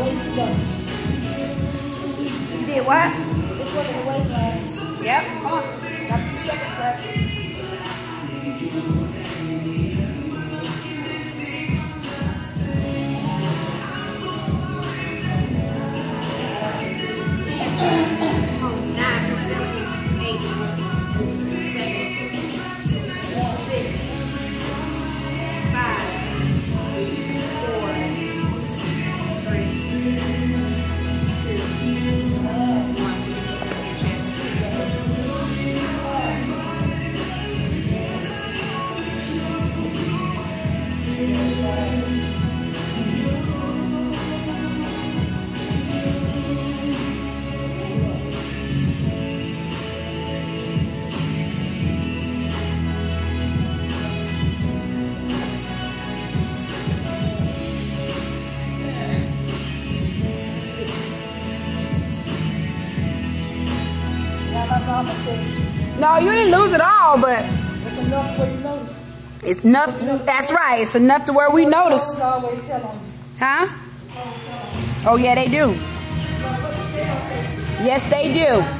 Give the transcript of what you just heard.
waist go. You did what? Work the waistline. Yep. Come on. Got a few seconds left. No, you didn't lose it all, but It's enough for you notice. It's enough. That's right. It's enough to where we notice. Huh? Oh, yeah, they do. Yes, they do.